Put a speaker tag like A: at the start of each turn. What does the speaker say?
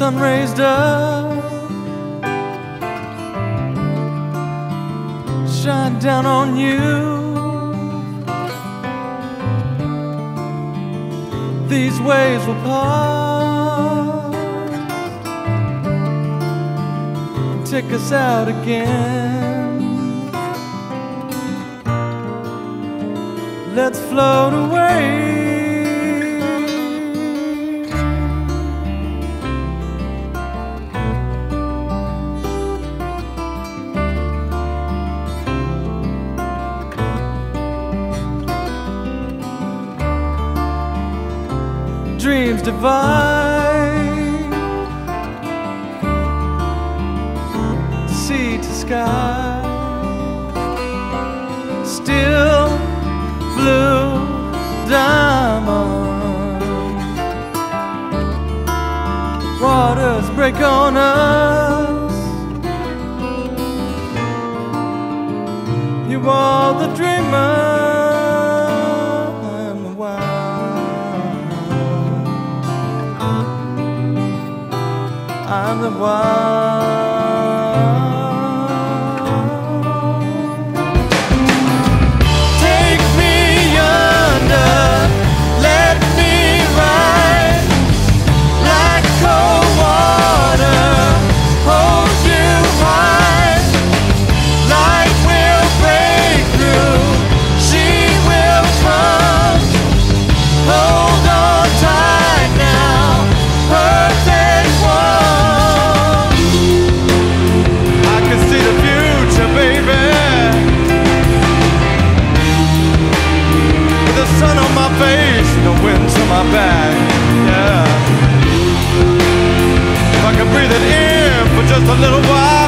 A: sun raised up, shine down on you. These waves will part, take us out again. Let's float away. Dreams divine, sea to sky, still blue diamond. Waters break on us. You are the dreamer. I'm my back. Yeah. If I can breathe it in for just a little while.